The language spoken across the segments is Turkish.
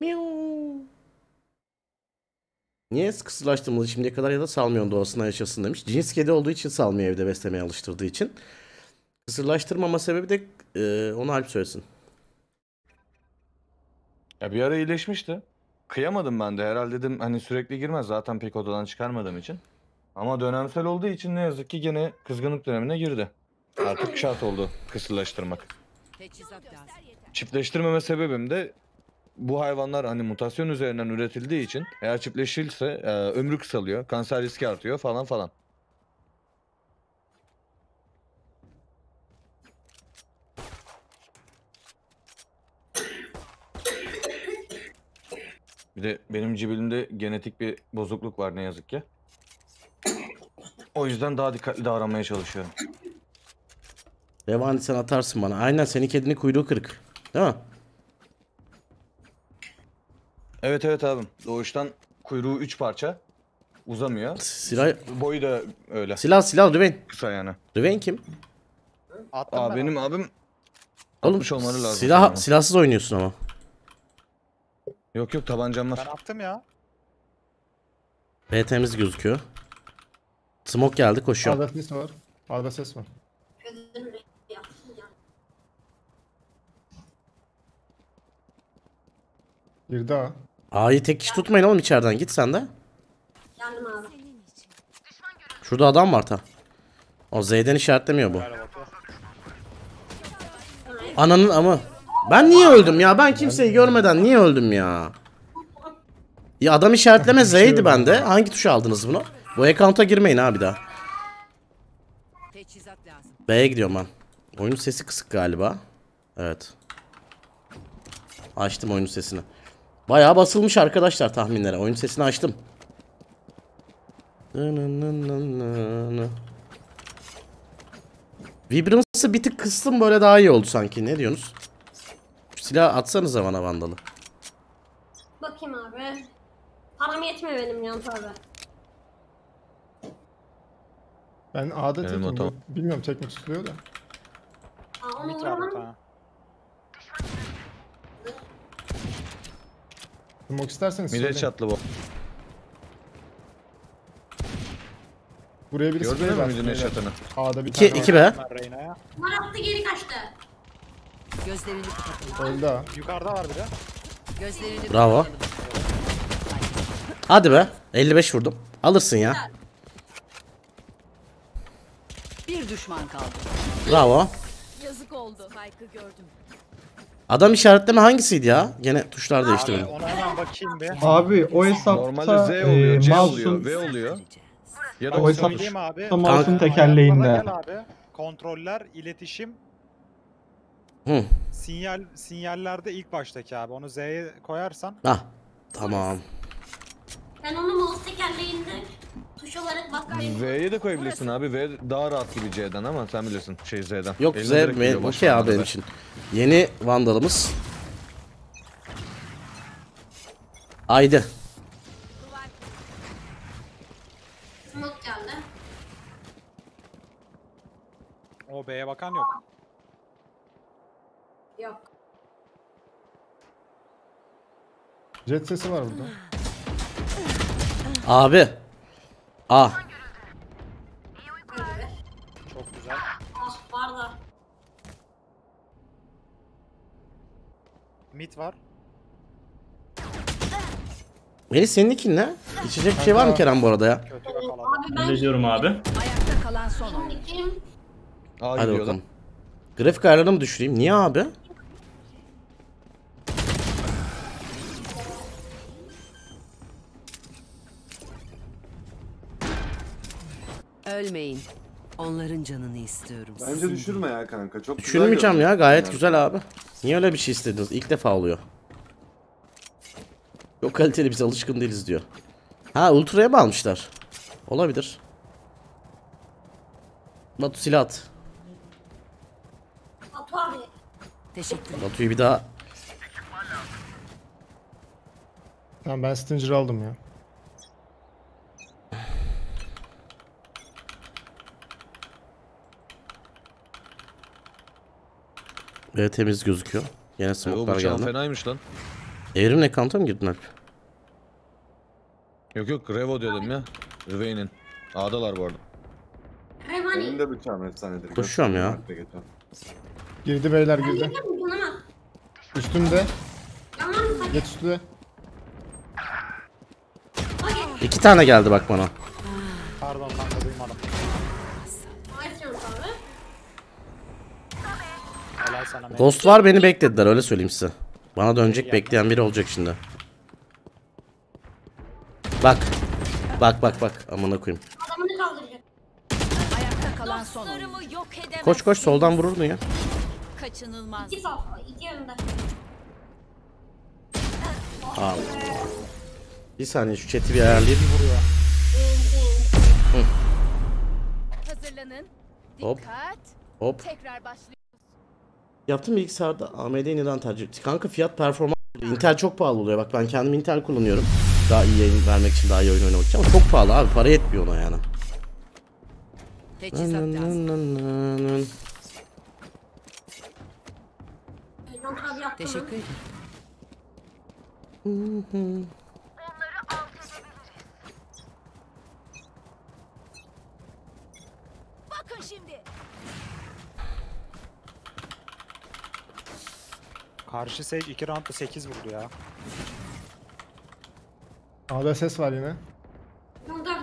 Miau. Niye kısırlaştırmalı şimdiye kadar ya da salmıyorsun doğasına yaşasın demiş. Cins kedi olduğu için salmıyor evde beslemeye alıştırdığı için. Kısırlaştırmama sebebi de e, onu Alp söylesin. Ya bir ara iyileşmişti. Kıyamadım ben de herhalde dedim hani sürekli girmez zaten pek odadan çıkarmadığım için. Ama dönemsel olduğu için ne yazık ki gene kızgınlık dönemine girdi. Artık şart oldu kısırlaştırmak. Çiftleştirmeme sebebim de bu hayvanlar hani mutasyon üzerinden üretildiği için eğer çiftleşirse e, ömrü kısalıyor, kanser riski artıyor falan falan. Bir de benim cibilimde genetik bir bozukluk var ne yazık ki. O yüzden daha dikkatli davranmaya çalışıyorum. Revani sen atarsın bana. Aynen senin kedinin kuyruğu kırık. Değil mi? Evet evet abim. Doğuştan kuyruğu 3 parça. Uzamıyor. Silah, Boyu da öyle. silah, silah Rüveyn. Kısa yani. Rüveyn kim? Attım Aa ben benim abim Oğlum olmaları lazım silah, silahsız oynuyorsun ama. yok yok tabancam Ben var. attım ya. B temiz gözüküyor. Smoke geldi koşuyor. Arda ses var. Arda ses var. Bir daha. A'yı tek kişi tutmayın oğlum içeriden. Git sen de. Geldim abi. Şurada adam var tam. O Z'den işaretlemiyor bu. Ananın ama. Ben niye öldüm ya? Ben kimseyi görmeden niye öldüm ya? Ya adam işaretleme Z'ydi bende. Hangi tuşu aldınız bunu? Bu account'a girmeyin ha bir daha. B'ye gidiyorum ben. Oyunun sesi kısık galiba. Evet. Açtım oyunun sesini. Bayağı basılmış arkadaşlar tahminlere. Oyun sesini açtım. Vibrance'ı bir tık kıstım böyle daha iyi oldu sanki. Ne diyorsunuz? Şu silah atsanıza bana vandalı. Bakayım abi. Param yetmiyor benim yan abi. Ben A'da tekim. Bilmiyorum tek mi tutuluyor da. Aa onu Mit var vuramam. Batu ha. Smoke isterseniz Mide söyleyin. çatlı bu. Buraya birisi Gördün mü midin eşatını? A'da bir 2 tane 2 var. be. Ben Reyna'ya. Var attı geri kaçtı. Gözlerini kapatalım. Öldü ha. Yukarıda var bir de. Gözlerini Bravo. kapatalım. Hadi be. 55 vurdum. Alırsın ya. Bir düşman kaldı. Bravo. Yazık oldu. Spike'ı gördüm. Adam işaretleme hangisiydi ya? Gene tuşlar Abi değişti benim. ona hemen bakayım bir. Abi o hesapta Normalde Z oluyor, e, C oluyor, mouse'un V oluyor. Ya da O Bak hesap- söyleyeyim abi. mouse'un tekerleğinde. Gel abi. Kontroller, iletişim, Hı. sinyal sinyallerde ilk baştaki abi. Onu Z'ye koyarsan Ah. Tamam. Ben onu mouse tekerleğinde tuş olarak bakıyorum. V'ye de koyabilirsin abi. V daha rahat gibi C'den ama sen bilirsin şey Z'den. Yok Eline Z direkt be- geliyor okey abi benim için. Yeni vandalımız. Haydi. Smoke geldi. o B'ye bakan yok. Yok. Jet sesi var burada. Abi. A. Öyle. Çok güzel. Ah var da. Mid var. Melih senin ikin ne? İçecek bir şey var mı Kerem bu arada ya? Kötü yakaladı. Abi ben Hallediyorum abi. Ayakta kalan son oyun. kim? A Hadi bakalım. Grafik ayarlarını mı düşüreyim? Niye abi? Ölmeyin. Onların canını istiyorum. Bence Sizin düşürme ya kanka. Çok güzel gördün. ya gayet Yani. güzel abi. Niye öyle bir şey istediniz? İlk defa oluyor. Çok kaliteli biz alışkın değiliz diyor. Ha ultra'ya mı almışlar? Olabilir. Batu silah at. Batu abi. Teşekkür Batu'yu bir daha Tamam ben Stinger aldım ya. Evet temiz gözüküyor. Yine smoke'lar geldi. fenaymış lan. Evrim'in ekanta mı girdin Alp? Yok yok Revo dedim ya. Rüveyn'in. A'dalar bu arada. Benim de bıçağım efsanedir. Koşuyorum ya. Girdi beyler girdi. Üstümde. Geç üstüne. İki tane geldi bak bana. Ghost var beni beklediler öyle söyleyeyim size. Bana dönecek bekleyen biri olacak şimdi. Bak. Bak bak bak amına koyayım. Ayakta kalan son oyuncu. Koş koş soldan vururdun ya. Kaçınılmaz. İki sağ. iki önde. Aa. Bir saniye şu chat'i bir ayarlayayım. Hazırlanın. Hop. Dikkat. Hop. Tekrar başlıyor. Yaptığım bilgisayarda AMD'yi neden tercih ettim? Kanka fiyat performans Intel çok pahalı oluyor. Bak ben kendim Intel kullanıyorum. Daha iyi yayın vermek için, daha iyi oyun oynamak için ama çok pahalı abi. Para yetmiyor ona yani. Teçhizat lazım. Teşekkür ederim. Bakın şimdi. Karşı Sage 2 roundda 8 vurdu ya. A'da ses var yine.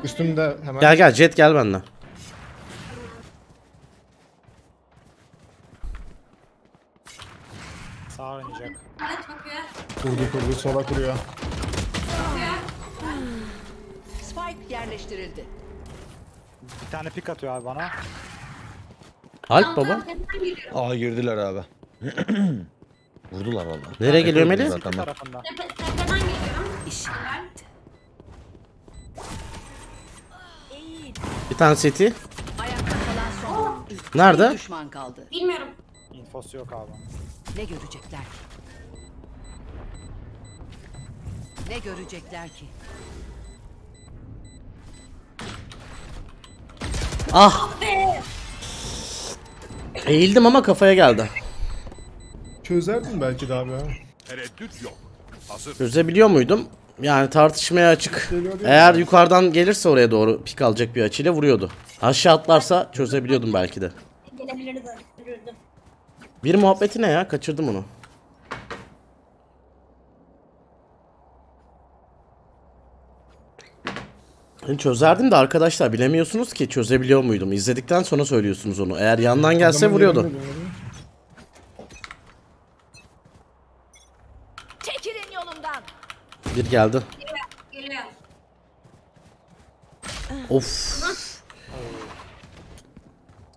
Üstümde hemen. Gel gel Jet gel benden. Sağ oynayacak. Kurdu kurdu sola kuruyor. Spike yerleştirildi. Bir tane pik atıyor abi bana. Alp baba. abi tepeden geliyor. A girdiler abi. Vurdular vallahi. Nereye geliyor Melih? Tepe, tepeden geliyorum. İşaret. Bir tane seti. Ayakta kalan son. Bir Nerede? düşman kaldı. Bilmiyorum. Infosu yok abi. Ne görecekler ki? Ne görecekler ki? Ah. Eğildim ama kafaya geldi. Çözerdin belki de abi ya. Tereddüt yok. Hazır. Çözebiliyor muydum? Yani tartışmaya açık. Eğer yukarıdan gelirse oraya doğru pik alacak bir açıyla vuruyordu. Aşağı atlarsa çözebiliyordum belki de. Bir muhabbeti ne ya? Kaçırdım onu. Ben çözerdim de arkadaşlar bilemiyorsunuz ki çözebiliyor muydum. İzledikten sonra söylüyorsunuz onu. Eğer yandan gelse vuruyordu. yerinde diyor. Çekilin yolumdan. Bir geldi. Geliyor. Of.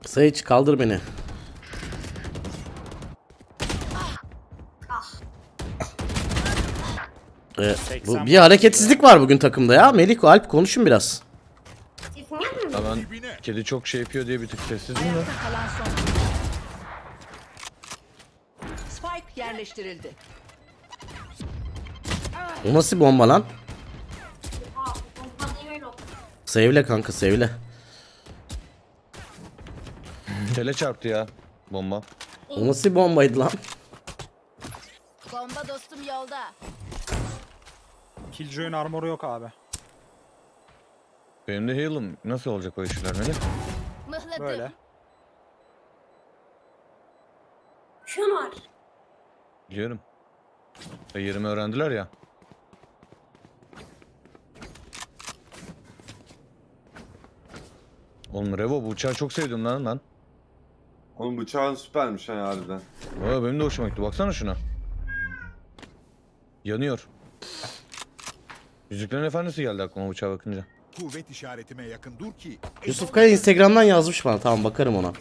Sage kaldır beni. Ee, bu, bir hareketsizlik var bugün takımda ya. Melik, Alp konuşun biraz. Ya ben kedi çok şey yapıyor diye bir tık sessizim de. Spike yerleştirildi. O nasıl bomba lan? Öyle. Sevle kanka sevle. Tele çarptı ya bomba. O nasıl bombaydı lan? Bomba dostum yolda. Killjoy'un armoru yok abi. Benim de heal'ım. Nasıl olacak o işler Melih? Mıhladım. Böyle. Şu var. Biliyorum. E, yerimi öğrendiler ya. Oğlum Revo bu uçağı çok sevdim lan ben. Oğlum bıçağın süpermiş ha harbiden. Aa, benim de hoşuma gitti. Baksana şuna. Yanıyor. Yüzüklerin Efendisi geldi aklıma uçağa bakınca. Kuvvet işaretime yakın dur ki. Yusuf Kaya Instagram'dan yazmış bana. Tamam bakarım ona.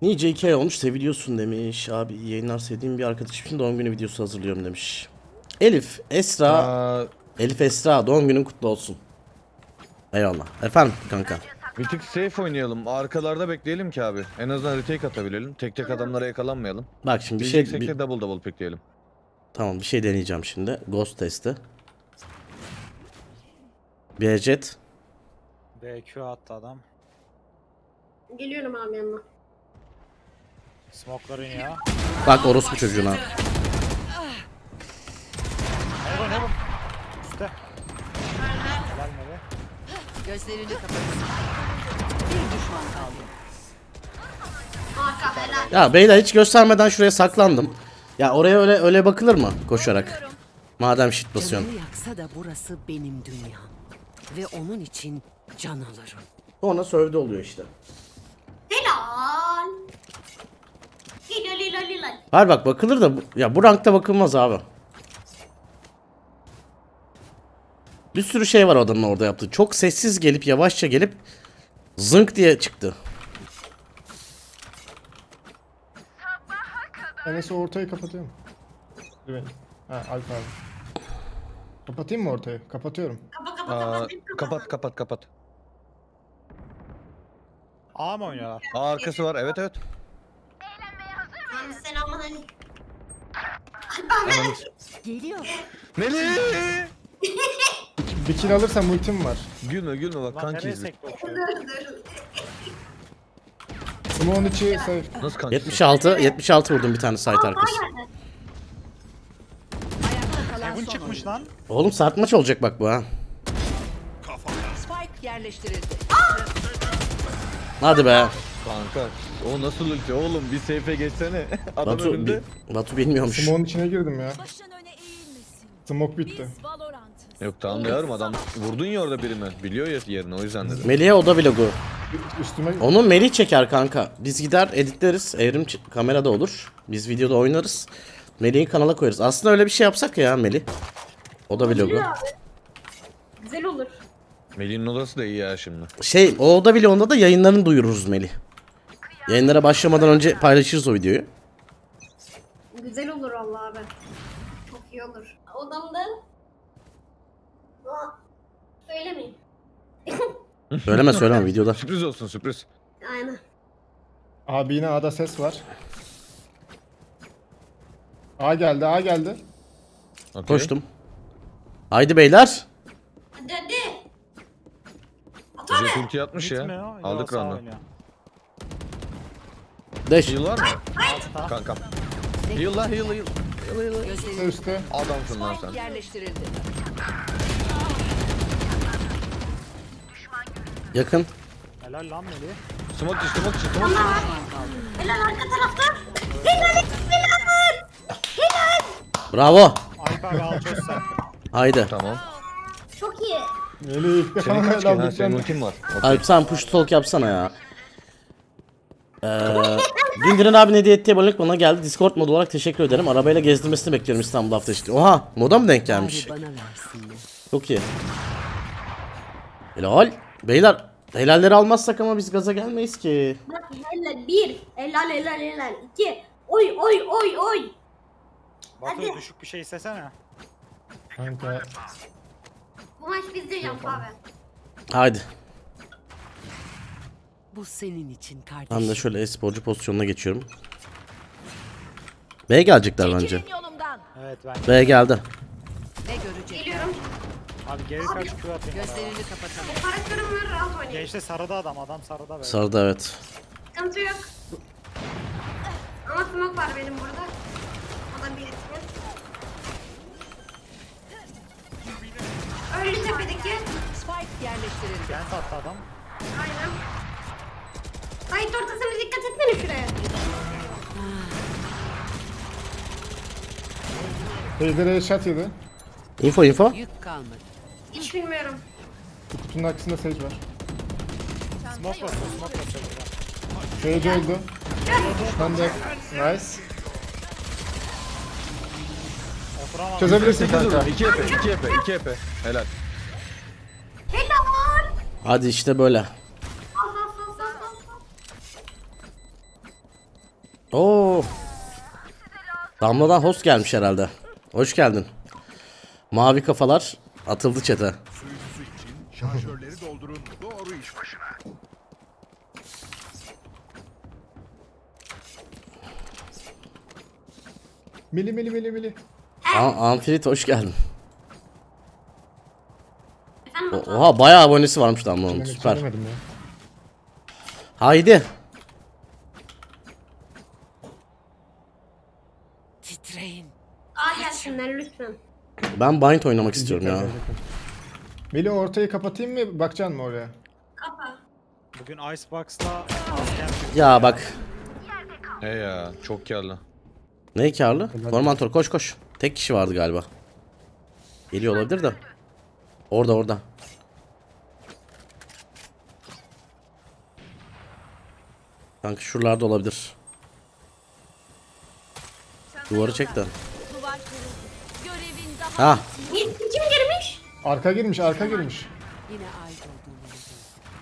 2 ay olmuş seviliyorsun demiş. Abi iyi yayınlar sevdiğim bir arkadaşım için doğum günü videosu hazırlıyorum demiş. Elif, Esra, Aa, Elif Esra doğum günün kutlu olsun. Eyvallah. Efendim kanka. bir tık safe oynayalım. Arkalarda bekleyelim ki abi. En azından retake atabilelim. Tek tek adamlara yakalanmayalım. Bak şimdi bir Bir şey bir- double double pikleyelim. tamam bir şey deneyeceğim şimdi. Ghost testi. Bir jet. BQ attı adam. Geliyorum abi yanına. Smoke'ların ya. Bak orospu çocuğuna. Heaven heaven. Üstte. Helal Meli. Gözlerini kapatın. Bir düşman kaldı. Ya beyler hiç göstermeden şuraya saklandım. Ya oraya öyle öyle bakılır mı koşarak? Madem shit basıyorsun. Canımı yaksa da burası benim dünyam. Ve onun için can alırım. Ona sövde oluyor işte. Helal. Hayır bak bakılır da ya bu rankta bakılmaz abi. Bir sürü şey var adamın orada yaptığı. Çok sessiz gelip yavaşça gelip zınk diye çıktı. Enes'i ortayı kapatıyorum. Beni. Ha Alp abi. Kapatayım mı ortayı? Kapatıyorum. Kapa kapa Aa, kapa. kapat kapat kapat. A mı oynuyorlar? Aa, arkası var evet evet. Geliyor. Melih! Bir kill alırsam ultim var. Gülme gülme bak Lan nereye kankiyiz biz. sekti dur. Smoke'un içi. Nasıl kankiyiz? 76 76 vurdum bir tane site arkası. Ayakta kalan son çıkmış oyuncu. lan. Oğlum sert maç olacak bak bu ha. Spike yerleştirildi. Hadi be. Kanka o nasıl ulti oğlum bir safe'e geçsene. Adam Batu, önünde. bi- Batu bilmiyormuş. Smoke'un içine girdim ya. Başın öne eğilmesin. Smoke bitti. Yok tamam diyorum adam vurdun ya orada birini. Biliyor ya yerini o yüzden dedim. Melih'e oda vlogu. Üstüme Onu Melih çeker kanka. Biz gider editleriz. Evrim kamerada olur. Biz videoda oynarız. Melih'i kanala koyarız. Aslında öyle bir şey yapsak ya Melih. Oda vlogu. Güzel olur. Melih'in odası da iyi ya şimdi. Şey o oda vlogunda da yayınlarını duyururuz Melih. Yayınlara başlamadan önce paylaşırız o videoyu. Güzel olur Allah abi. Çok iyi olur. Odamda... Aa, söylemeyeyim. Söyleme söyleme videoda. Sürpriz olsun sürpriz. Aynen. Abi yine A'da ses var. A geldi, A geldi. Okey. Koştum. Haydi beyler. Hadi hadi. Jet ulti yatmış ya. Aldık sağ Deş. Heal var mı? Altta. Kankam. Heal lan heal heal. Üste Gözlerini üste. Adamsın lan sen. Yerleştirildi. Yakın. Helal lan Meli. Smoke içi smoke içi smoke içi. Helal arka tarafta. Helal helal. Bravo. Alp abi al çöz sen. Haydi. Tamam. Çok iyi. Melih ilk defa Senin kaç helal aldık senin ultin var. Okey. Alp sen push talk yapsana ya. Ee, Güngören abi hediye ettiği abonelik bana geldi. Discord mod olarak teşekkür ederim. Arabayla gezdirmesini bekliyorum İstanbul hafta içi. Oha moda mı denk gelmiş? Çok iyi. Helal. Beyler helalleri almazsak ama biz gaza gelmeyiz ki. Bak helal bir. Helal helal helal. iki. Oy oy oy oy. Batu düşük bir şey istesene. Kanka. Bu maç bizde yap abi. Haydi. Bu senin için kardeşim. Ben de şöyle e-sporcu pozisyonuna geçiyorum. B gelecekler bence. Evet ben. B geldi. Ne görecek? Geliyorum. Abi geri kaç tur atayım. Gözlerini kapatalım. Karakterim var rahat. Gençte sarıda adam. Adam sarıda böyle. Sarıda evet. Sıkıntı yok. Ama smoke var benim burada. O da bir etkin. Öldü tepedeki. Spike yerleştirildi. Gen sattı adam. Aynen. Kayıt ortasına dikkat etmene şuraya. Teyzelere shot yedi. Info info. Yük kalmadı. Hiç bilmiyorum. Bu kutunun arkasında Sage var. Smoke basıyor. Smoke basıyor. Sage öldü. Ben de. Nice. Çözebilirsin kanka. 2 EP 2 EP 2 EP. Helal. Helal. Hadi işte böyle. Oo. Damladan host gelmiş herhalde. Hoş geldin. Mavi kafalar atıldı çete. Şarjörleri doldurun. Doğru iş başına. Mili mili mili mili. A- Amfilit hoş geldin. O-? Oha bayağı abonesi varmış Damla'nın Ben süper. Haydi. Ben bind oynamak istiyorum ya. Melih ortayı kapatayım mı? Bakacaksın mı oraya? Kapa. Bugün Icebox'la Ya bak. He ya çok karlı. Ne karlı? Normantor koş koş. Tek kişi vardı galiba. Geliyor olabilir de. Orada orada. Kanka şuralarda olabilir. Duvarı çek de. Ha. Kim girmiş? Arka girmiş, arka girmiş. Yine ait.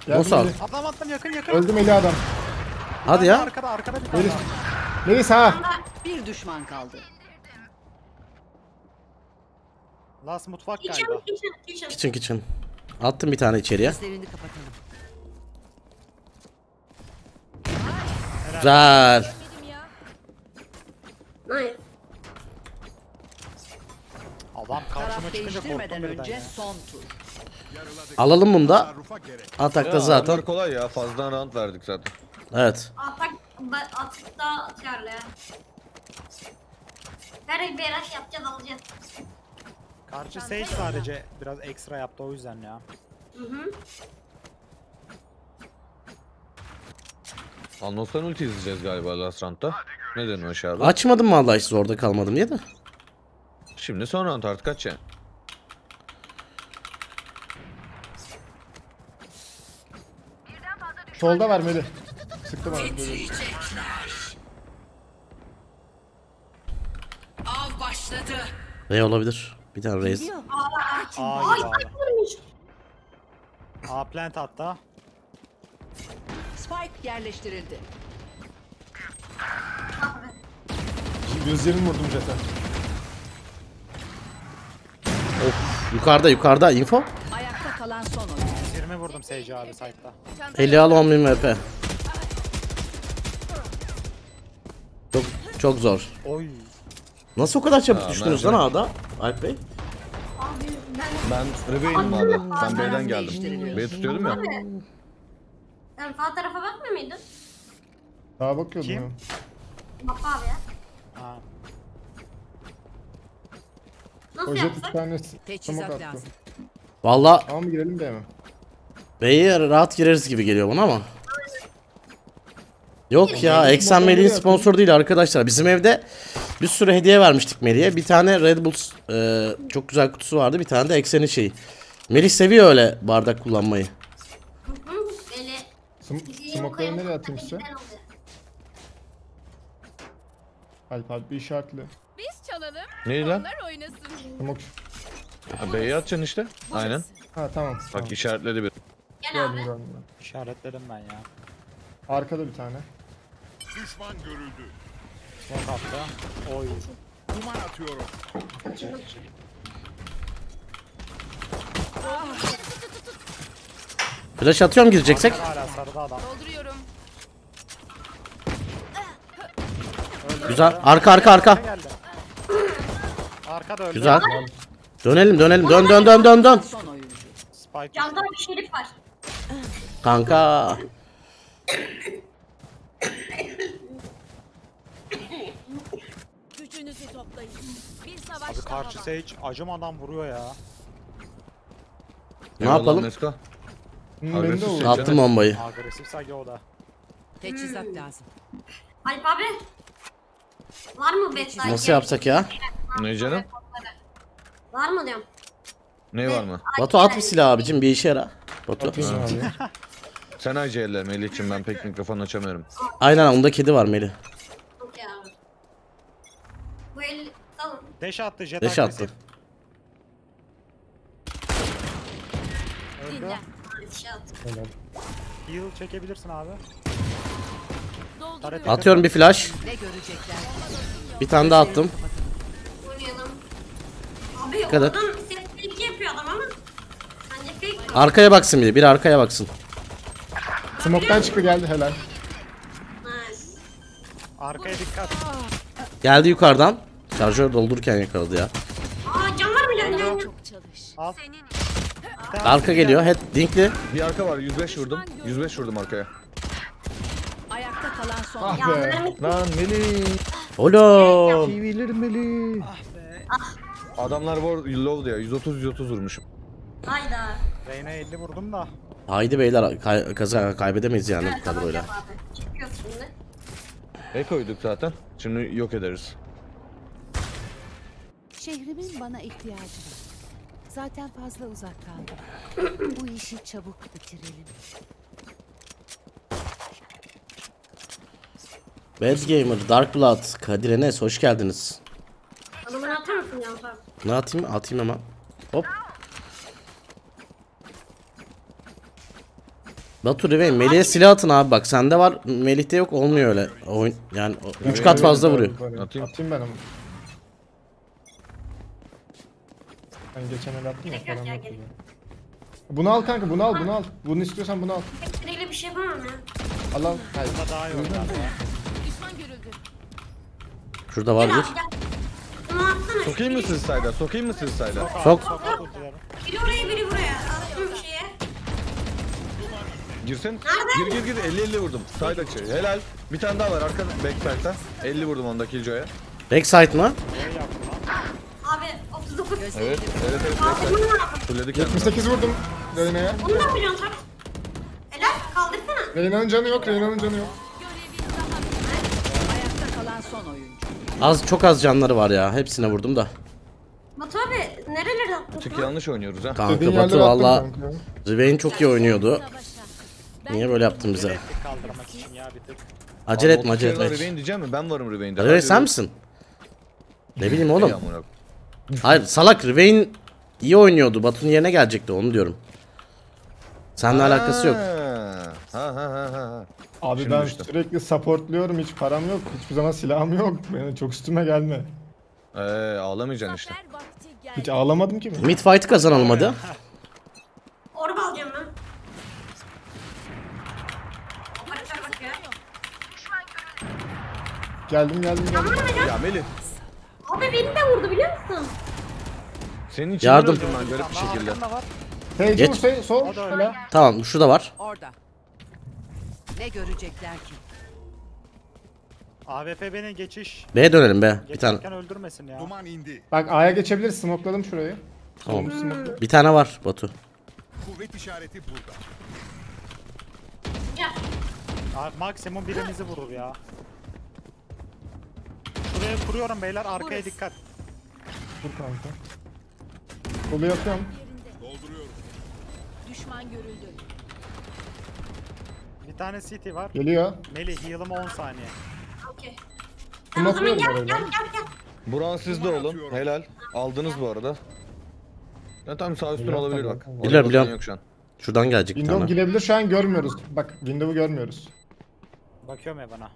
Gel Nasıl Melih. Adam attım yakın yakın. Öldü Melih adam. Hadi ya. Arkada arkada bir tane Melis. Melis ha. Bir düşman kaldı. Last mutfak Kitchen galiba. kitchen kitchen. Kitchen kitchen. Attım bir tane içeriye. Gözlerini kapatalım. Güzel. Dedim ya. Nice. Adam karşıma Taraf çıkınca değiştirmeden korktum birden önce ya. son tur. Alalım bunu da. Atakta zaten. bunlar kolay ya fazladan round verdik zaten. Evet. Atak ba- atıp da atıyorlar ya. Her bir araç yapacağız alacağız. Karşı Sage sadece biraz ekstra yaptı o yüzden ya. Hı hı. Anonstan ulti izleyeceğiz galiba last round'da. Ne deniyor aşağıda? Açmadım vallahi hiç zorda kalmadım diye de. Şimdi son round artık kaç ya? Solda var Melih. Sıktı bana. Melih. Av başladı. Ne olabilir? Bir tane raise. Aa Ay. A plant hatta. Spike yerleştirildi. Gözlerini vurdum jete. Yukarıda yukarıda info. Ayakta kalan son oyuncu. 20 vurdum Sage abi site'da. 50 al 10 bin VP. Çok çok zor. Oy. Nasıl o kadar çabuk Ya, düştünüz lan merdiven. A'da? Alp Bey. Abi ben Ben Rebey'im abi. Ben B'den geldim. B'yi tutuyordum ya. sen sağ tarafa bakmıyor muydun? Daha bakıyordum Kim? ya. Bak abi ya. Ha. Nasıl jet yapsak? Teçhizat attı. lazım. Valla Ama mı girelim de mi? B'ye rahat gireriz gibi geliyor bana ama. Yok ya Eksen Melih'in sponsor değil arkadaşlar. Bizim evde bir sürü hediye vermiştik Melih'e. Bir tane Red Bull e, çok güzel kutusu vardı. Bir tane de Eksen'in şeyi. Melih seviyor öyle bardak kullanmayı. Hı hı. Böyle Sm smoke'ları nereye atayım size? Alp abi bir işaretli. Biz çalalım. Neydi lan? Onlar oynasın. Smoke. Ha, B'ye atacaksın işte. Aynen. Ha tamam. tamam. Bak işaretledi bir. Gel Gördüm abi. gördüm. ben. İşaretledim ben ya. Arkada bir tane. Düşman görüldü. Smoke attı. Oy. Duman atıyorum. Flash atıyorum gireceksek. Hala sarıda adam. Dolduruyorum. Güzel. Arka arka arka. Geldi. Arka da öldü. Güzel. Dönelim dönelim. Dön dön dön dön dön. Spike Camda bir şerif var. Kanka. Gücünüzü toplayın. Bir savaş Abi karşı. Sage acımadan vuruyor ya. Ne Eyvallah yapalım? Nesko. Hmm, Agresif seçim. Attım bombayı. Agresif Sage o da. Teçhizat lazım. Alp abi. Var mı bedside? Nasıl yapsak ya? Ne canım? Var mı diyorum. Ne var mı? Batu at bir silah abicim bir işe yara. Batu. Atayım abi. Sen ICL'ler Melih'cim ben pek mikrofon açamıyorum. Aynen onda kedi var Melih. Okey abi. Bu el salın. Deş attı jet Deş agresif. attı. Öldü. Hadi şey at. Helal. Heal çekebilirsin abi. Atıyorum bir flash. Ne görecekler? Bir tane daha attım. Mi? Arkaya baksın bir de. Bir arkaya baksın. Smoke'tan çıktı geldi helal. Nice. Arkaya dikkat. Geldi yukarıdan. Şarjör doldururken yakaladı ya. Aa cam var mı lan? Çok çalış. Arka geliyor. Head dinkli. Bir arka var 105 vurdum. 105 vurdum arkaya. Son. Ah Ya be. mermi Lan Melih. Oğlum. TV'lir Melih. Adamlar var low ya 130 130 vurmuşum. hayda. Reyna 50 vurdum da. Haydi beyler kay kaza kaybedemeyiz yani bu kadroyla. Çıkıyoruz şimdi. E koyduk zaten. Şimdi yok ederiz. Şehrimin bana ihtiyacı var. Zaten fazla uzak kaldım. Bu işi çabuk bitirelim. Bad Gamer, Dark Blood, Kadir Enes hoş geldiniz. Adamını atar mısın abi? Ne atayım? Atayım hemen. Hop. Batu Riven, Melih'e silah atın abi bak sende var Melih'te yok olmuyor öyle. Oyun yani 3 kat fazla vuruyor. Atayım. Atayım ben onu. Ben geçen el attım ya falan yok. Bunu al kanka bunu al bunu al. Bunu istiyorsan bunu al. Bir şey yapamam ya. Al al. Hayır. Daha iyi. Şurada var bir. abi. Bunu. Sokayım mı siz sayda? Sokayım mı siz sayda? Sok. Biri oraya biri buraya. Attım. Girsin. Gir gir gir 50 50 vurdum. Sayda açıyor. Helal. Bir tane daha var arka backside'da. 50 vurdum onda Killjoy'a. Backside mı? Abi 39. Evet. Evet evet Kaldırmam backside. lazım. Fulledi kendini. 78 vurdum Reyna'ya. Bunu da biliyorsun tabii. Helal kaldırsana. Reyna'nın canı yok Reyna'nın canı yok. Görevin daha Ayakta kalan son oyuncu. Az çok az canları var ya. Hepsine vurdum da. Batu abi nereleri attın? Çünkü yanlış oynuyoruz ha. Kanka Dediğin Batu yerlere valla kanka. Riven çok iyi oynuyordu. Niye böyle yaptın bize? Kaldırmak için ya bir tık. Acele etme acele etme. Riven diyeceğim mi? Ben varım Riven'de. Riven sen misin? Ne bileyim oğlum. Hayır salak Riven iyi oynuyordu. Batu'nun yerine gelecekti onu diyorum. Seninle alakası yok. Ha ha ha ha. Abi Şimdi ben düştüm. sürekli supportluyorum hiç param yok. Hiçbir zaman silahım yok. Benim çok üstüme gelme. Ee, ağlamayacaksın işte. Hiç ağlamadım ki ben. Mid fight'ı kazanalım hadi. Orba alacağım ben. Geldim geldim geldim. Ya Melih. Abi beni de vurdu biliyor musun? Senin için Yardım. öldüm ben garip bir şekilde. Hey Geç. şey, sol. Da. Helal. Tamam şurada var. Orada. Ne görecekler ki? AWP beni geçiş. B'ye dönelim be. Bir tane. Geçerken öldürmesin ya. Duman indi. Bak A'ya geçebiliriz. Smokladım şurayı. Tamam. Bir tane var Batu. Kuvvet işareti burada. Abi maksimum birimizi vurur ya. Şuraya kuruyorum beyler arkaya dikkat. Dur kanka. Kolu yapıyorum. Dolduruyorum. Düşman görüldü. Tane CT var. Geliyor. Melih heal'ım 10 saniye. Okey. Tamam o zaman Smokluyorum gel gel gel gel. Buran sizde oğlum. Helal. Aldınız bu arada. Ya tam sağ üstün Biliyorum, olabilir tamam, bak. tamam. Orada Biliyorum, biliyorum. Yok şu an. Şuradan gelecek bir Window tane. girebilir şu an görmüyoruz. Bak window'u görmüyoruz. Bakıyorum ya bana.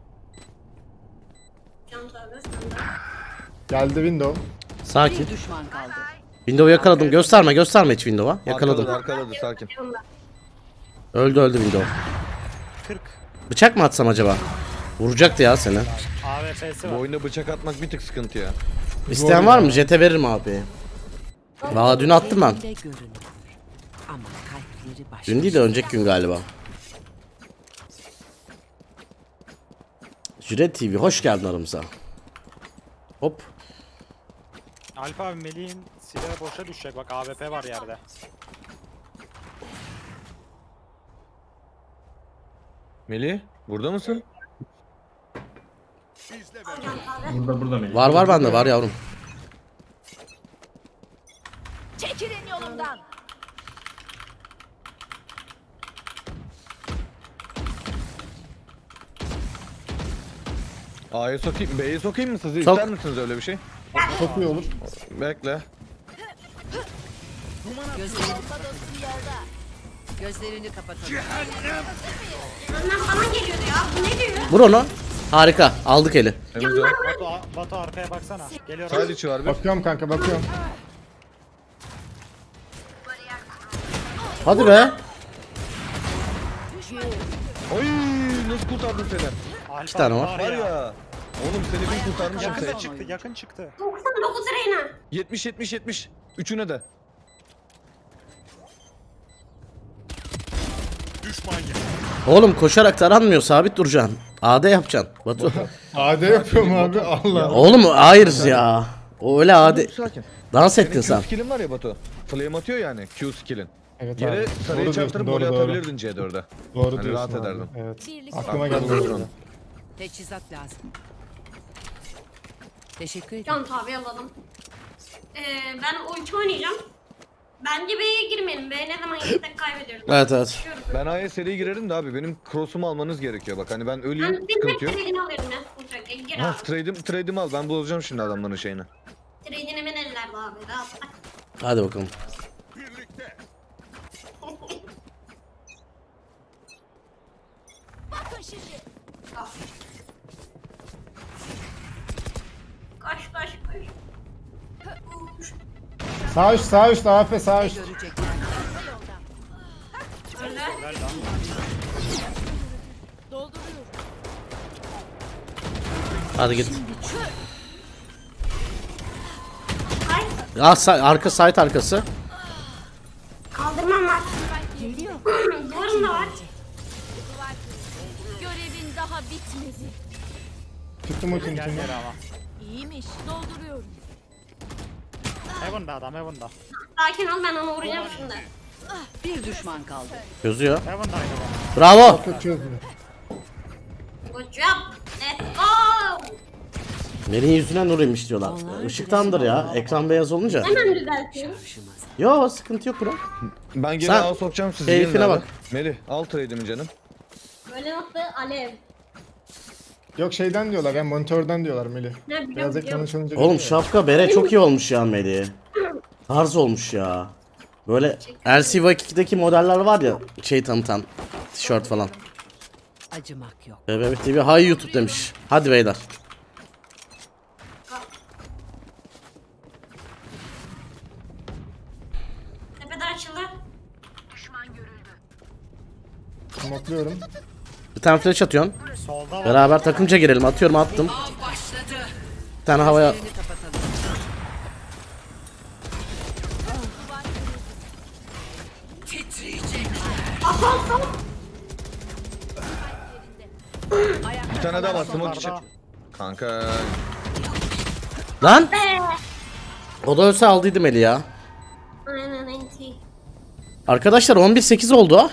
Can tabi sen de. Geldi window. Sakin. Bir düşman kaldı. Window'u yakaladım. Gösterme gösterme hiç Window'a. Arkaladı Yakaladım. arkaladı sakin. Yanımda. Öldü öldü Window. 40. Bıçak mı atsam acaba? Vuracaktı ya seni. AWP'si Bu var. oyunda bıçak atmak bir tık sıkıntı ya. İsteyen var mı? Jete veririm abi. Valla dün attım ben. Elinde görünüyor. Ama kalpleri başka. Dün değil de önceki gün galiba. Jüret TV hoş geldin aramıza. Hop. Alp abi Melih'in silahı boşa düşecek bak AWP var yerde. Melih burada mısın? Beraber. Can tabi. Var var bende var yavrum. Çekilin yolumdan. A'ya sokayım, B'ye sokayım mı sizi? Sok. İster misiniz öyle bir şey? İyi olur. Bekle. Kapatalım. Gözlerini kapatalım. Önden bana geliyordu ya. Bu ne diyor? Vur onu. Harika. Aldık eli. Temiz o. Batu, Batu arkaya baksana. Geliyorum. Side içi var bir. Bakıyorum kanka bakıyorum. Hadi be. Oy nasıl kurtardım seni? Alp İki tane var. Var ya. Oğlum seni bir kurtarmışım Yakın çıktı yakın çıktı. 99 Reyna. 70 70 70. Üçüne de. Düşman geldi. Oğlum koşarak taranmıyor. Sabit duracaksın. AD yapacaksın. Batu. AD yapıyorum abi Allah. Oğlum hayır ya. O öyle AD. Sakin. Dans Senin ettin Q sen. skill'in var ya Batu. Flame atıyor yani Q skill'in. Evet Yere abi. sarıyı çarptırıp doğru. atabilirdin C4'e. Doğru Hani diyorsun rahat abi. ederdin. Evet. Aklıma geldi. Teçhizat lazım. Teşekkür ederim. Can tabi alalım. Ee, ben ulti oynayacağım. Bence B'ye girmeyelim. B ne zaman gitsek kaybediyoruz. Evet evet. Düşüyoruz. Ben A'ya seri girerim de abi benim cross'umu almanız gerekiyor bak hani ben Ben öleyim bir sıkıntı tek yok. trade'ini alıyorum ya. Olacak. E, Gir Ha abi. trade'im trade'imi al ben bulacağım şimdi adamların şeyini. Trade'ini ben ellerde abi. Rahat. Hadi bakalım. Birlikte. Al. Koş koş koş. Sağ üst sağ üst AF sağ üst. Hadi git. Sa- arka site arkası. Düşman kaldı. Çözüyor. Bravo. Çok çözdü. Good job. Let's go. Melih'in yüzüne nur inmiş diyorlar. Işıktandır ya. Ekran beyaz olunca. Hemen düzeltiyorum. Yo sıkıntı yok bro. Ben geri Sen sokacağım sizi. keyfine gelin abi. bak. Melih al trade'imi canım. Böyle nasıl alev. Yok şeyden diyorlar ya monitörden diyorlar Melih. Ne biliyorum açılınca Oğlum geliyor ya. şapka bere çok iyi olmuş ya Melih. Tarz olmuş ya. Böyle LCV2'deki modeller var ya şey tanıtan tişört falan. Acımak yok. BBB TV hay YouTube demiş. Hadi beyler. Tepede açıldı. Smokluyorum. Bir tane flash atıyorsun. Solda var. Beraber takımca girelim. Atıyorum attım. Bir tane havaya Lan! O da ölse aldıydım eli ya. Arkadaşlar 11-8 oldu.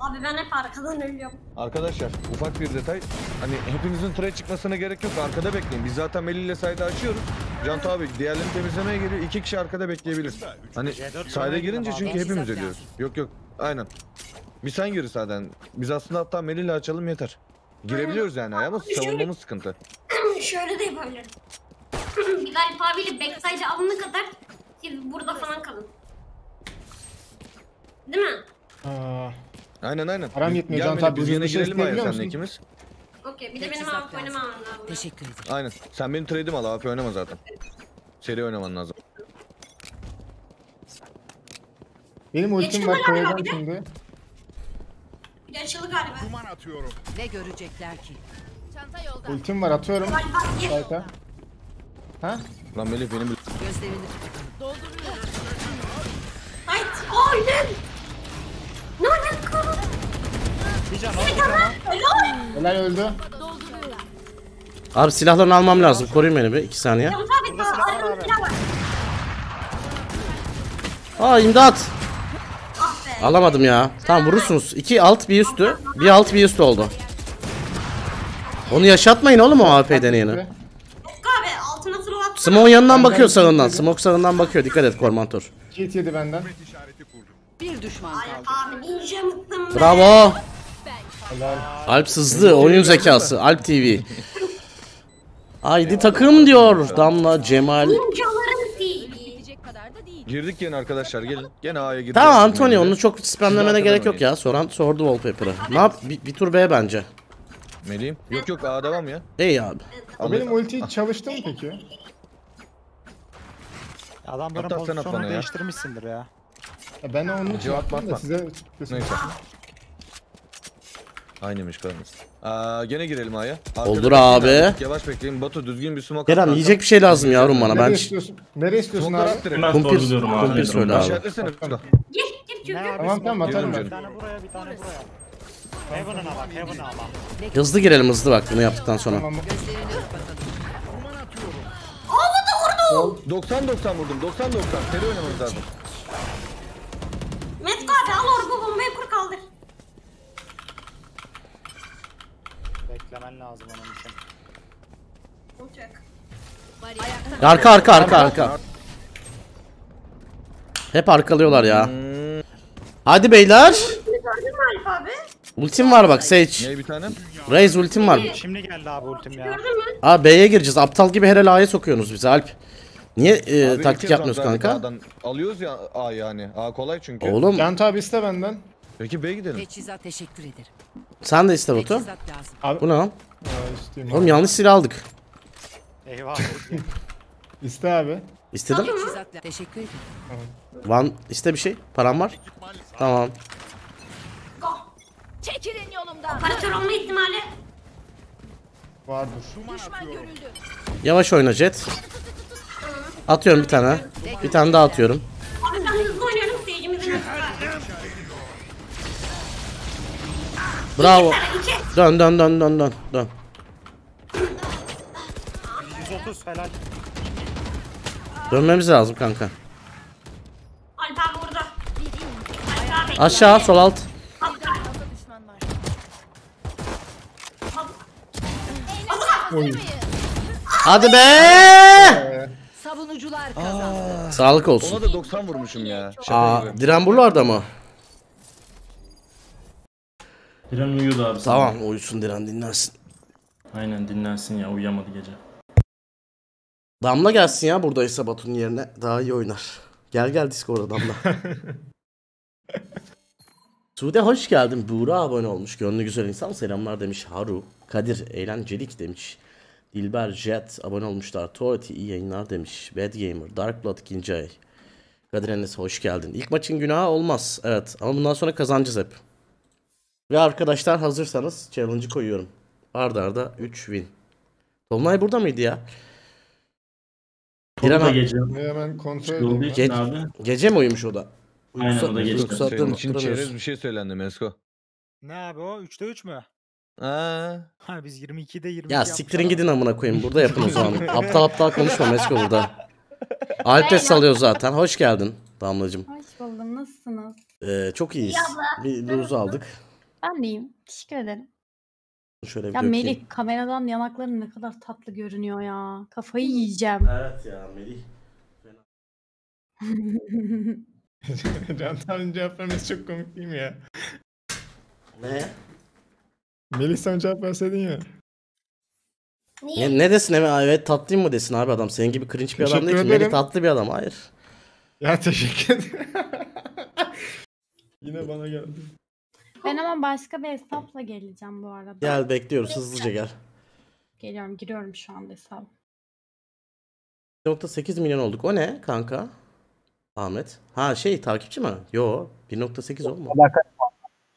Abi ben hep arkadan ölüyorum. Arkadaşlar ufak bir detay. Hani hepinizin trade çıkmasına gerek yok. Arkada bekleyin. Biz zaten Melih ile sayda açıyoruz. Can abi diğerlerini temizlemeye geliyor. İki kişi arkada bekleyebilir. Hani sayda girince çünkü hepimiz ölüyoruz. Yok yok. Aynen. Bir sen gir zaten. Biz aslında hatta Melih ile açalım yeter. Girebiliyoruz yani ama savunmamız sıkıntı. Şöyle de yapabilirim. Bir Galip abiyle backside alana kadar siz burada falan kalın. Değil mi? Aa, Aynen aynen. Param Biz- yetmiyor Can abi, Biz hızlı yine şey girelim Aya senle musun? ikimiz. Okey bir de benim AWP oynamam lazım. Teşekkür ederim. Aynen. Sen benim trade'imi al. AP oynama zaten. Seri oynaman lazım. benim ultim Geçtim var koyacağım de. şimdi. Bir de açıldı galiba. Duman atıyorum. Ne görecekler ki? Çanta yolda. Ultim var atıyorum. Sayta. Ha? Lan Melih benim Gözlerini. Dolduruyorum. Hayt. Aynen. Ne alaka? Bir can o bir can o. Helal. Helal öldü. Abi silahlarını almam lazım. Koruyun beni bir 2 saniye. Yavuz abi silah var. Aa imdat. Ah be. Alamadım ya. Tamam vurursunuz. 2 alt bir üstü. Bir alt bir üst oldu. Onu yaşatmayın oğlum o AP deneyeni. Yok abi altına slow at. Smoke yanından bakıyor sağından. Smoke sağından bakıyor. Dikkat et Kormantor. Cheat yedi benden. Bir düşman kaldı. Abi ninja be? Bravo. Alp sızdı. Oyun zekası. Alp TV. Haydi takım diyor Damla Cemal. Ninjaların. Girdik gene arkadaşlar gelin. Gene A'ya girdik. Tamam Anthony onu çok spamlemene gerek yok ya. Soran sordu wallpaper'ı. Ne yap? Bir, bir tur B bence. Melih'im. Yok yok A devam ya. İyi abi. O benim ulti çalıştı mı peki? Adamların Hatta sen pozisyonunu ya. değiştirmişsindir ya. Ya ben onu için Cevap yaptım da atma. size Neyse. Aynıymış kanımız. Aa gene girelim A'ya. Arkada Olur abi. Yavaş bekleyin. Batu düzgün bir smoke Kerem yiyecek bir şey lazım yavrum bana. Nereye Ben istiyorsun? Nereye istiyorsun abi? Hemen kumpir, sorguluyorum abi. kumpir söyle abi. İşaretlesene Fıra. Gir gir çünkü. Ne? Tamam, tamam, atarım Bir canım. tane buraya bir tane buraya. Heaven'ına bak Heaven'a ama. Hızlı girelim hızlı bak bunu yaptıktan sonra. Tamam. 90 90 vurdum. 90 90. Seri oynamamız lazım. Mesko abi al orbu bombayı kur kaldır. Beklemen lazım onun için. Olacak. Arka arka arka arka. Hep arkalıyorlar ya. Hadi beyler. Gördün mü Alp abi? Ultim var bak Sage. Ne bir tane? Raze ultim var. Şimdi geldi abi ultim ya. Gördün mü? Aa B'ye gireceğiz. Aptal gibi her el A'ya sokuyorsunuz bizi Alp. Niye e, Abi taktik iki yapmıyoruz round verdik kanka? A'dan. Alıyoruz ya A yani. A kolay çünkü. Oğlum Can abi iste benden. Peki B'ye gidelim. Teçhizat teşekkür ederim. sen de iste Batu. Teçhizat lazım. Bu ne lan? Aa, isteyeyim Oğlum abi. yanlış silah aldık. Eyvah. İste abi. İstedim. Teçhizat lazım. Teşekkür ederim. Van iste bir şey. Param var. Tamam. Çekilin yolumdan. Operatör olma ihtimali. Vardır. Düşman görüldü. Yavaş oyna Jet. Atıyorum bir tane. Bir tane daha atıyorum. Abi ben hızlı oynuyorum seyircimizin hızı var. Bravo. İki. Dön dön dön dön dön. Dön. 130 helal. Dönmemiz lazım kanka. Alp abi burada. Alp abi. Aşağı sol alt. Alp abi. Hadi be! Savunucular kazandı. Sağlık olsun. Ona da 90 vurmuşum ya. Şaka Aa, gibi. diren buralarda mı? Diren uyuyordu abi. sana. Tamam uyusun diren dinlensin. Aynen dinlensin ya uyuyamadı gece. Damla gelsin ya buradaysa Batu'nun yerine. Daha iyi oynar. Gel gel Discord'a Damla. Sude hoş geldin. Buğra abone olmuş. Gönlü güzel insan selamlar demiş. Haru. Kadir eğlencelik demiş. Dilber Jet abone olmuşlar. Torati iyi yayınlar demiş. Bad Gamer. Dark Blood ikinci ay. Kadir Enes hoş geldin. İlk maçın günahı olmaz. Evet ama bundan sonra kazanacağız hep. Ve arkadaşlar hazırsanız challenge'ı koyuyorum. Arda arda 3 win. Dolunay burada mıydı ya? Tolu da gece. Hemen kontrol edeyim. Ge- abi. Gece mi uyumuş o da? Aynen, o da gece. Senin için çerez bir şey söylendi Mesko. Ne abi o? 3'te 3 mü? Aa. Ha biz 22'de 22 Ya siktirin gidin amına koyayım. Burada yapın o zaman. aptal aptal konuşma Mesko burada. Alp de salıyor zaten. Hoş geldin Damlacığım. Hoş buldum. Nasılsınız? Ee, çok iyiyiz. Bir lose aldık. Ben de iyiyim. Teşekkür ederim. Şöyle bir Ya dökeyim. Melih kameradan yanakların ne kadar tatlı görünüyor ya. Kafayı yiyeceğim. Evet ya Melih. Can abinin cevap vermesi çok komik değil mi ya? Ne? Melih sen cevap verseydin ya. Ne, ne desin evet, evet tatlıyım mı desin abi adam. Senin gibi cringe bir adam değil ki. Melih tatlı bir adam. Hayır. Ya teşekkür ederim. Yine bana geldi. ben ama başka bir hesapla geleceğim bu arada. Gel bekliyoruz hızlıca gel. Geliyorum giriyorum şu anda hesap. 1.8 milyon olduk. O ne kanka? Ahmet. Ha şey takipçi mi? Yo. 1.8 olma.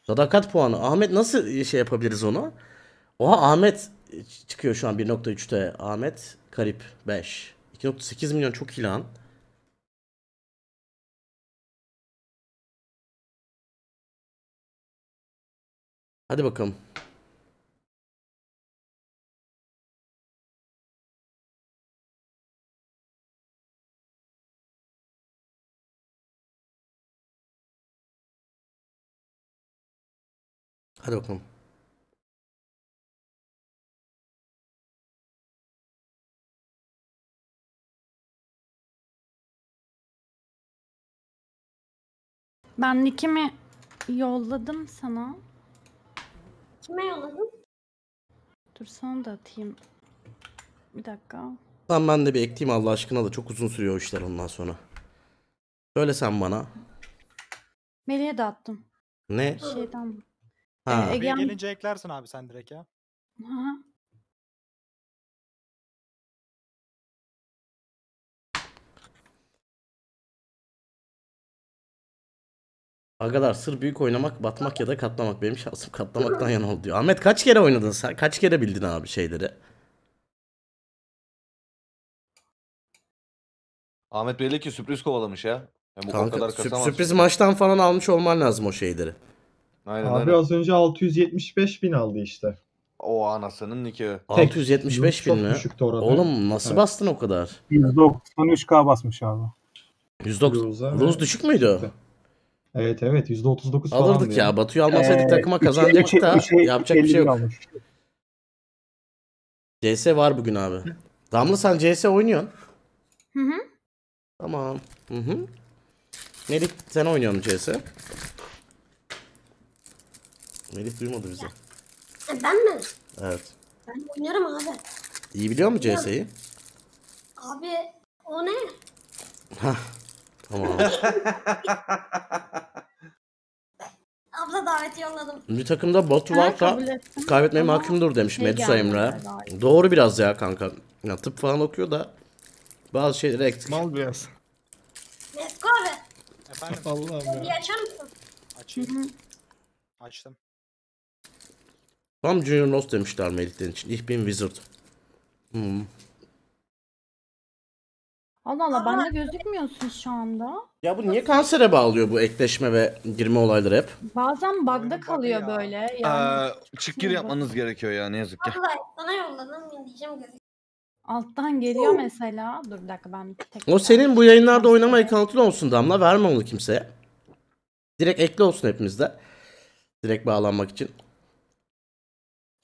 Sadakat puanı. Ahmet nasıl şey yapabiliriz onu? Oha Ahmet çıkıyor şu an 1.3'te. Ahmet Karip 5. 2.8 milyon çok iyi lan. Hadi bakalım. Hadi bakalım. Ben nickimi yolladım sana. Kime yolladın? Dur sana da atayım. Bir dakika. Tamam ben de bir ekleyeyim Allah aşkına da çok uzun sürüyor o işler ondan sonra. Söyle sen bana. Melih'e de attım. Ne? Şeyden. Ha. Ee, Bir Ege'm- gelince eklersin abi sen direkt ya. Hı. Agalar sır büyük oynamak, batmak ya da katlamak. Benim şansım katlamaktan yana oldu diyor. Ahmet kaç kere oynadın sen? Kaç kere bildin abi şeyleri? Ahmet belli ki sürpriz kovalamış ya. Yani bu Kanka kadar sürp- sürpriz maçtan falan almış olman lazım o şeyleri. Aynen Abi aynen. az önce 675 bin aldı işte. O anasının nikahı. 675 bin Çok mi? düşüktü orada. Oğlum nasıl Evet. bastın o kadar? %93k basmış abi. 190. Lose'a Lose ve- düşük müydü? Evet evet %39 falan. Alırdık ya. Batu'yu almasaydık Ee, takıma kazanacaktık da yapacak bir şey 51 yok. almış. CS var bugün abi. Damla sen CS oynuyorsun. Hı hı. Tamam. Hı hı. Melih sen oynuyor musun CS? Melih duymadı bizi. E, ben mi? Evet. Ben oynarım abi. İyi biliyor musun CS'yi? Abi o ne? Hah. Tamam. Abla davet yolladım. Bir takımda Batu varsa kaybetmeye mahkumdur demiş şey Medusa Emre. Doğru biraz ya kanka. Ya tıp falan okuyor da bazı şeyleri eksik. Mal biraz. Mesko abi. Efendim Allah'ım Bir ya. açar mısın? açayım. Açtım. Tam Junior Lost demişler Melih'ten için. Ich bin Wizard. Hmm. Allah Allah bende gözükmüyorsun şu anda. Ya bu niye kansere bağlıyor bu ekleşme ve girme olayları hep? Bazen bug'da kalıyor ya. böyle. Yani Ee, çık gir yapmanız gerekiyor ya ne yazık ki. Abla sana yolladım diyeceğim alttan geliyor mesela. Dur bir dakika ben tek O senin bu yayınlarda oynama ekantın olsun Damla. Verme onu kimseye. Direkt ekle olsun hepimizde. Direkt bağlanmak için.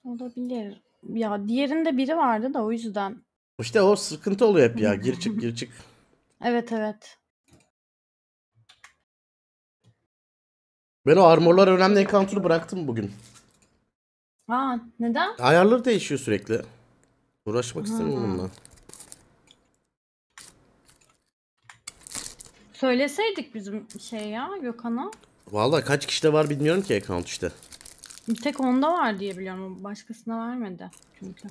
Olabilir. Ya diğerinde biri vardı da o yüzden. İşte o sıkıntı oluyor hep ya. Gir çık gir çık. Evet evet. Ben o armorlar önemli ekantını bıraktım bugün. Aa neden? Ayarları değişiyor sürekli. Uğraşmak istemiyorum bununla. Söyleseydik bizim şey ya Gökhan'a. Vallahi kaç kişide var bilmiyorum ki ekant işte. Bir tek onda var diye biliyorum. Başkasına vermedi çünkü.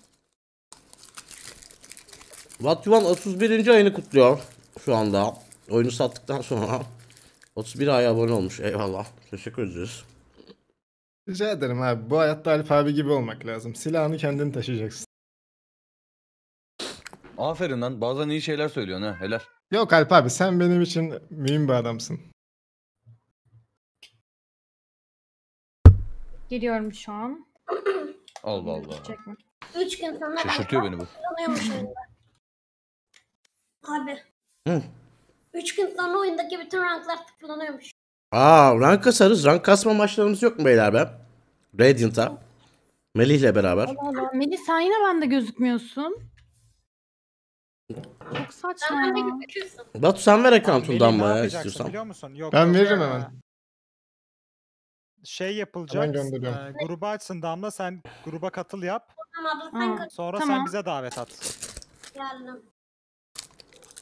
What You Want 31. ayını kutluyor şu anda. Oyunu sattıktan sonra 31 ay abone olmuş. Eyvallah. Teşekkür ederiz. Rica ederim abi. Bu hayatta Alp abi gibi olmak lazım. Silahını kendin taşıyacaksın. Aferin lan bazen iyi şeyler söylüyorsun ha helal. Yok Alp abi sen benim için mühim bir adamsın. Giriyorum şu an. Allah Allah. Mi? Üç gün sonra Şaşırtıyor beni bu. Kullanıyormuş oyunda. Abi. Hı. Üç gün sonra oyundaki bütün ranklar tıklanıyormuş. Aa rank kasarız. Rank kasma maçlarımız yok mu beyler be? Radiant'a. Melih'le beraber. Allah Allah. Melih sen yine bende gözükmüyorsun. Çok saçma Sen bende ya. gözüküyorsun. Batu sen ver Melih ne bana yapacaksın istiyorsan. biliyor musun? Yok, Ben yok, veririm hemen. Şey yapılacak. Hemen gönderiyorum. e, grubu açsın Damla sen gruba katıl yap. Tamam abla sen kaç Sonra Tamam. sen bize davet at. geldim.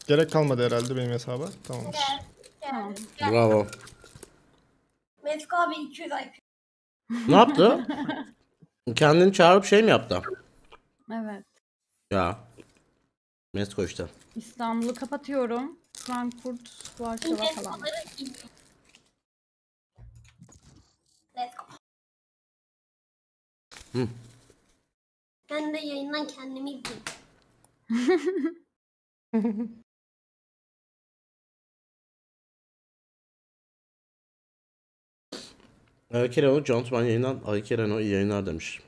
Gerek kalmadı herhalde benim hesaba. Tamamdır. Tamam. Gel. Bravo. Mesko abi 200 IQ. Ne yaptı? Kendini çağırıp şey mi yaptı? Evet. Ya. Mesko işte. İstanbul'u kapatıyorum. Frankfurt, Varşova falan. Meskoları iyi. Let's go. Hı. Ben de yayından kendimi izleyeyim. Kereno, Jontman yayından Ay Kereno iyi yayınlar demiş.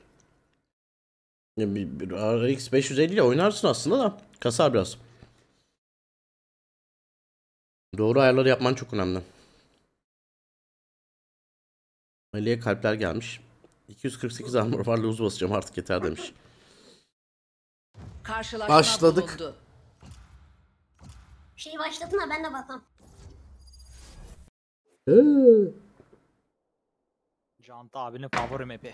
Ya bir, bir RX 550 ile oynarsın aslında da kasar biraz. Doğru ayarları yapman çok önemli. Ali'ye kalpler gelmiş. 248 armor var lose basacağım artık yeter demiş. Karşılaşma Başladık. bulundu. Şeyi başladın da ben de batam. Cant abinin favori map'i.